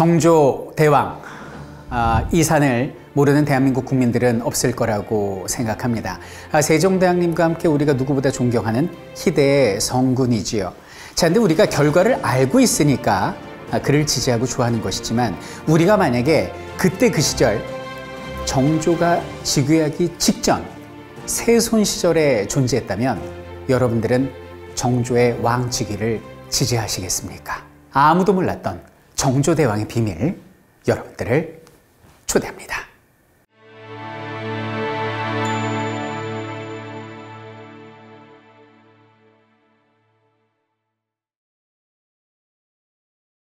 정조 대왕 아, 이 산을 모르는 대한민국 국민들은 없을 거라고 생각합니다. 아, 세종대왕님과 함께 우리가 누구보다 존경하는 희대의 성군이지요. 자, 근데 우리가 결과를 알고 있으니까 아, 그를 지지하고 좋아하는 것이지만 우리가 만약에 그때 그 시절 정조가 즉위하기 직전 세손 시절에 존재했다면 여러분들은 정조의 왕직위를 지지하시겠습니까? 아무도 몰랐던 정조대왕의 비밀 여러분들을 초대합니다.